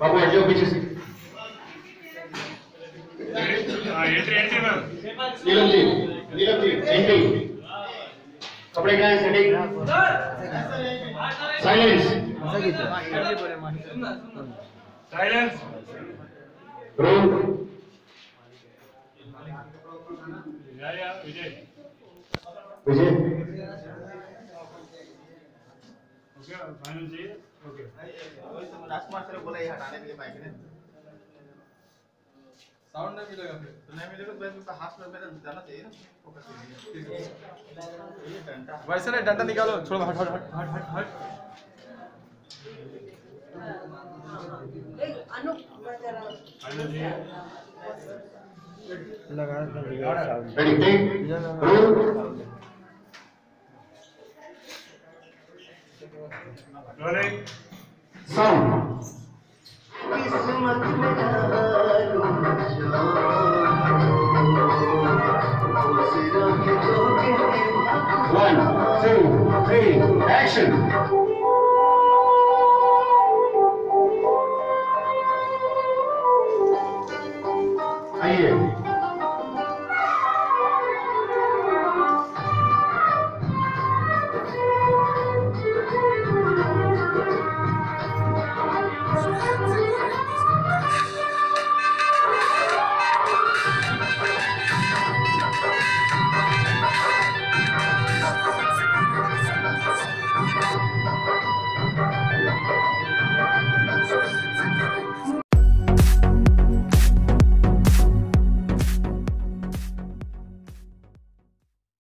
बाबू हट जाओ पीछे से। Entry entry ma'am Neelam ji Neelam ji entry कपड़े क्या है सेटिंग साइलेंस साइलेंस या विजय। विजय? ओके फाइनल चाहिए? ओके राजकुमार सर बोला ये हटाने के लिए बाइक ने साउंड नहीं मिलेगा फिर। तो नहीं मिलेगा तो इसका हाथ में मेरा जाना चाहिए ना। फोकस ये डंडा। वैसे नहीं डंडा निकालो। छोड़ो हट हट हट। हट हट हट। अनु फाइनल चाहिए? Ready take roll Sound. One, two, three, action! Aí,